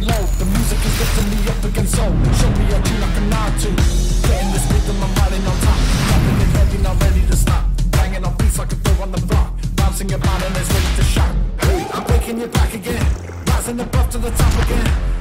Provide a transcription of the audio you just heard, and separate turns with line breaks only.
it low. The music is lifting me up again. So Show me a tune I can nod to. Getting this rhythm, I'm riding on top Dropping it heavy, not ready to stop. Banging on beats like a throw on the block. Bouncing your mind and it's ready to shock Hey, I'm breaking your back again. Rising above to the top again.